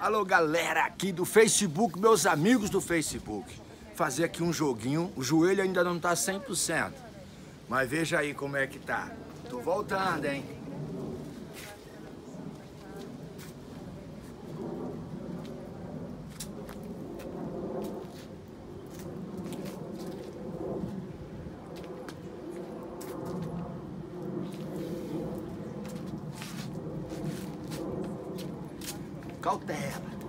Alô, galera aqui do Facebook, meus amigos do Facebook. Fazer aqui um joguinho, o joelho ainda não tá 100%. Mas veja aí como é que tá. Tô voltando, hein? Go there.